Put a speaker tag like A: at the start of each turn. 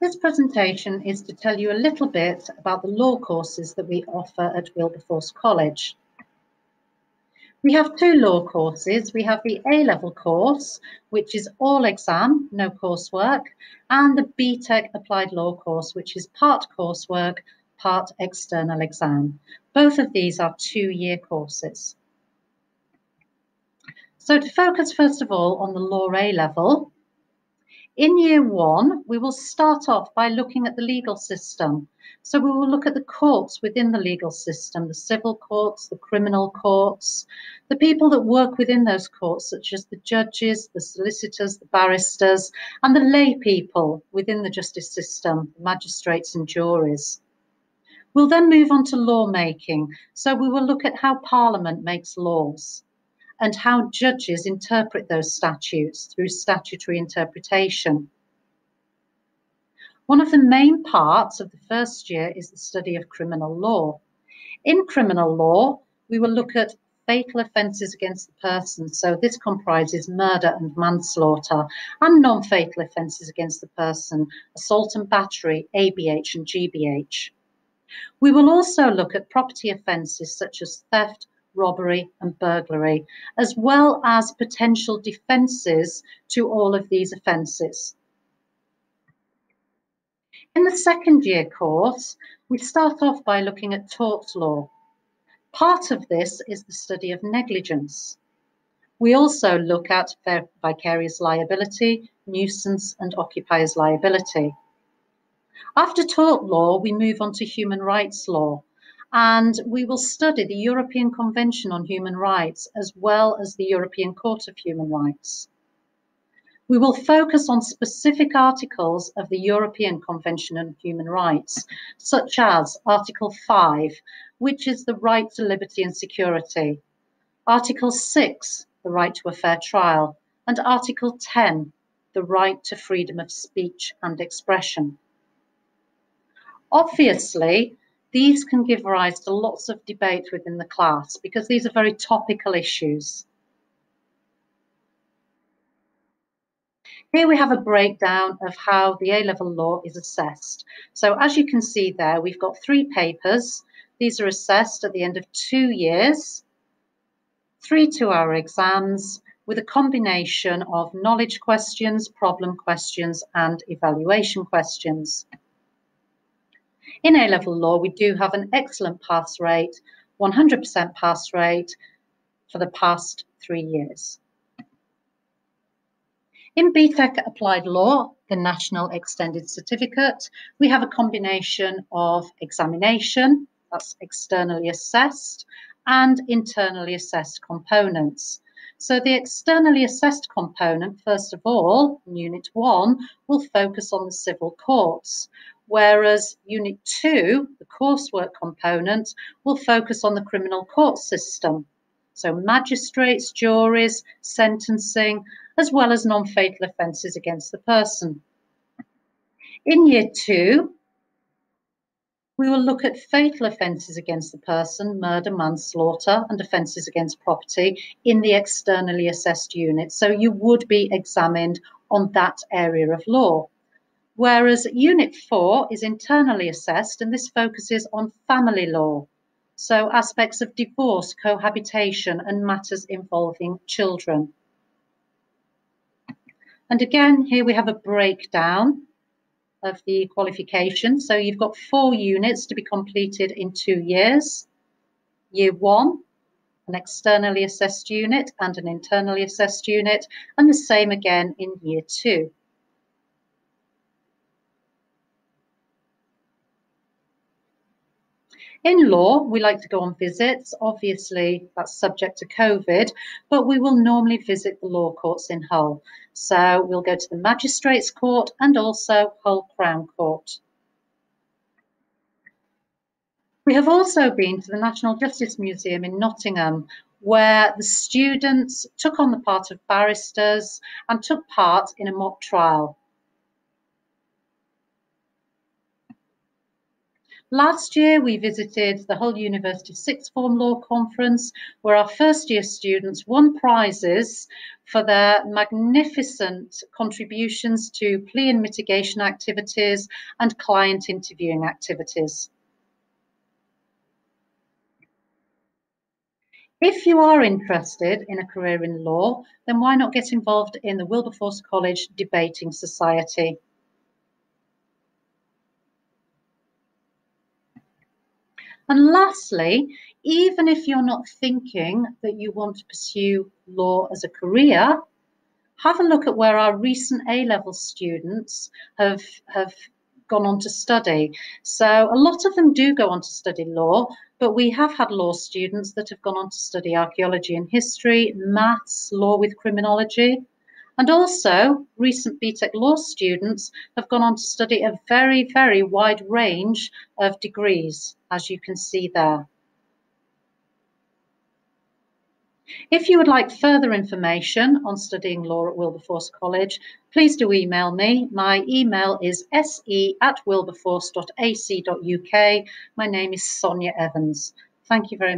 A: This presentation is to tell you a little bit about the law courses that we offer at Wilberforce College. We have two law courses. We have the A-level course, which is all exam, no coursework, and the BTEC Applied Law course, which is part coursework, part external exam. Both of these are two-year courses. So to focus first of all on the Law A level, in year one, we will start off by looking at the legal system. So we will look at the courts within the legal system, the civil courts, the criminal courts, the people that work within those courts, such as the judges, the solicitors, the barristers, and the lay people within the justice system, magistrates and juries. We'll then move on to lawmaking. So we will look at how Parliament makes laws and how judges interpret those statutes through statutory interpretation. One of the main parts of the first year is the study of criminal law. In criminal law, we will look at fatal offences against the person. So this comprises murder and manslaughter and non-fatal offences against the person, assault and battery, ABH and GBH. We will also look at property offences such as theft, robbery and burglary, as well as potential defences to all of these offences. In the second year course, we start off by looking at tort law. Part of this is the study of negligence. We also look at vicarious liability, nuisance and occupier's liability. After tort law, we move on to human rights law, and we will study the European Convention on Human Rights as well as the European Court of Human Rights. We will focus on specific articles of the European Convention on Human Rights, such as Article 5, which is the right to liberty and security, Article 6, the right to a fair trial, and Article 10, the right to freedom of speech and expression. Obviously, these can give rise to lots of debate within the class because these are very topical issues. Here we have a breakdown of how the A-level law is assessed. So as you can see there, we've got three papers. These are assessed at the end of two years, three two-hour exams with a combination of knowledge questions, problem questions, and evaluation questions. In A-level law, we do have an excellent pass rate, 100% pass rate for the past three years. In BTEC Applied Law, the National Extended Certificate, we have a combination of examination, that's externally assessed, and internally assessed components. So the externally assessed component, first of all, in Unit 1, will focus on the civil courts, whereas Unit 2, the coursework component, will focus on the criminal court system. So magistrates, juries, sentencing, as well as non-fatal offences against the person. In Year 2, we will look at fatal offences against the person, murder, manslaughter, and offences against property in the externally assessed unit. So you would be examined on that area of law. Whereas Unit 4 is internally assessed and this focuses on family law, so aspects of divorce, cohabitation and matters involving children. And again, here we have a breakdown of the qualification. So you've got four units to be completed in two years. Year one, an externally assessed unit and an internally assessed unit, and the same again in year two. In law, we like to go on visits. Obviously, that's subject to COVID, but we will normally visit the law courts in Hull. So we'll go to the Magistrates Court and also Hull Crown Court. We have also been to the National Justice Museum in Nottingham, where the students took on the part of barristers and took part in a mock trial. Last year, we visited the Hull University Sixth Form Law Conference, where our first year students won prizes for their magnificent contributions to plea and mitigation activities and client interviewing activities. If you are interested in a career in law, then why not get involved in the Wilberforce College Debating Society? And lastly, even if you're not thinking that you want to pursue law as a career, have a look at where our recent A-level students have, have gone on to study. So a lot of them do go on to study law, but we have had law students that have gone on to study archaeology and history, maths, law with criminology. And also, recent BTEC law students have gone on to study a very, very wide range of degrees, as you can see there. If you would like further information on studying law at Wilberforce College, please do email me. My email is se at wilberforce.ac.uk. My name is Sonia Evans. Thank you very much.